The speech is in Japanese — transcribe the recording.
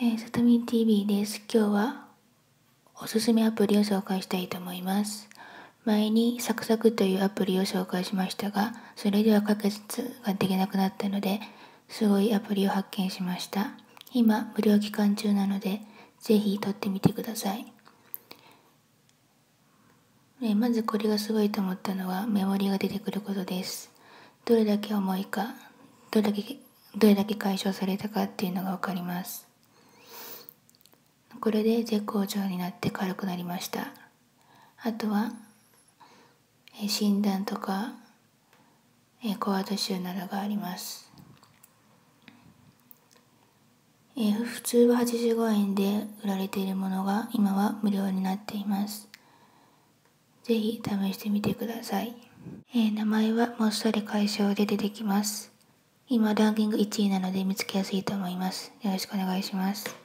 えー、さとみん TV です。今日はおすすめアプリを紹介したいと思います。前にサクサクというアプリを紹介しましたが、それでは解決ができなくなったので、すごいアプリを発見しました。今、無料期間中なので、ぜひ撮ってみてください。えまずこれがすごいと思ったのはメモリが出てくることです。どれだけ重いか、どれだけどれだけ解消されたかっていうのが分かります。これで絶好調になって軽くなりました。あとは診断とかコワード集などがあります。普通は85円で売られているものが今は無料になっています。ぜひ試してみてください、え名前はもっさり解消で出てきます。今ランキング1位なので見つけやすいと思います。よろしくお願いします。